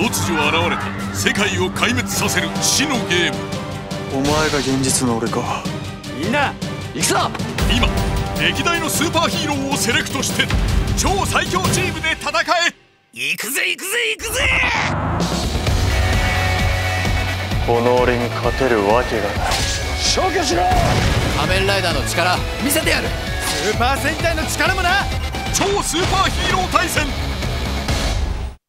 突如現れた世界を壊滅させる死のゲーム。お前が現実の俺か。みんな行くぞ！今歴代のスーパーヒーローをセレクトして超最強チームで戦え！行くぜ行くぜ行くぜ！この俺に勝てるわけがない。消去しろ！仮面ライダーの力見せてやる！スーパー戦隊の力もな！超スーパーヒーロー対戦！